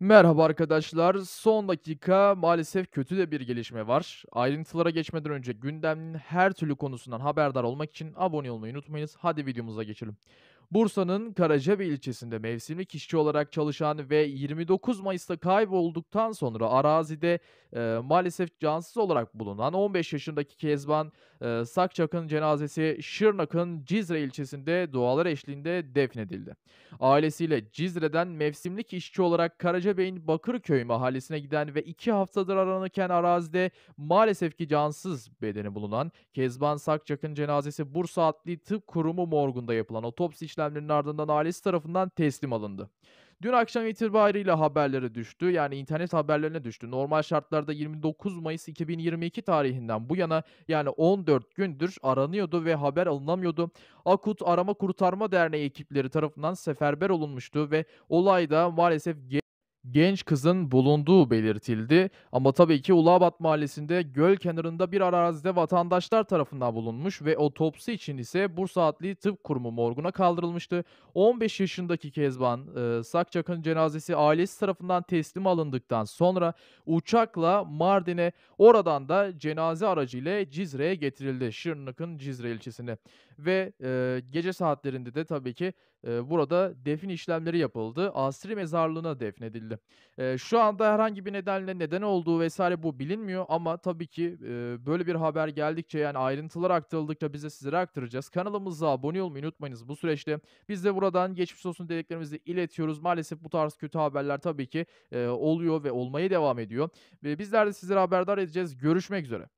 Merhaba arkadaşlar. Son dakika maalesef kötü de bir gelişme var. Ayrıntılara geçmeden önce gündemin her türlü konusundan haberdar olmak için abone olmayı unutmayınız. Hadi videomuza geçelim. Bursa'nın Karacabey ilçesinde mevsimlik işçi olarak çalışan ve 29 Mayıs'ta kaybolduktan sonra arazide e, maalesef cansız olarak bulunan 15 yaşındaki Kezban e, Sakçak'ın cenazesi Şırnak'ın Cizre ilçesinde dualar eşliğinde defnedildi. Ailesiyle Cizre'den mevsimlik işçi olarak Karacabey'in Bakırköy mahallesine giden ve 2 haftadır aranırken arazide maalesef ki cansız bedeni bulunan Kezban Sakçak'ın cenazesi Bursa Adli Tıp Kurumu morgunda yapılan otopsi işlemlerinin ardından ailesi tarafından teslim alındı. Dün akşam itibarıyla haberlere düştü. Yani internet haberlerine düştü. Normal şartlarda 29 Mayıs 2022 tarihinden bu yana yani 14 gündür aranıyordu ve haber alınamıyordu. Akut Arama Kurtarma Derneği ekipleri tarafından seferber olunmuştu ve olayda maalesef genç kızın bulunduğu belirtildi. Ama tabii ki Uluabat Mahallesi'nde göl kenarında bir arazide vatandaşlar tarafından bulunmuş ve otopsi için ise Bursa Adli Tıp Kurumu morguna kaldırılmıştı. 15 yaşındaki Kezban e, Sakçak'ın cenazesi ailesi tarafından teslim alındıktan sonra uçakla Mardin'e oradan da cenaze aracı ile Cizre'ye getirildi. Şırnak'ın Cizre ilçesine ve e, gece saatlerinde de tabii ki e, burada defin işlemleri yapıldı. Asri mezarlığına defnedildi. Eee, şu anda herhangi bir nedenle neden olduğu vesaire bu bilinmiyor ama tabii ki, eee, böyle bir haber geldikçe, yani ayrıntılar aktarıldıkça biz de sizlere aktaracağız. Kanalımıza abone olmayı unutmayınız bu süreçte. Biz de buradan geçmiş olsun dileklerimizi iletiyoruz. Maalesef bu tarz kötü haberler tabii ki, eee, oluyor ve olmaya devam ediyor ve bizler de sizlere haberdar edeceğiz. Görüşmek üzere.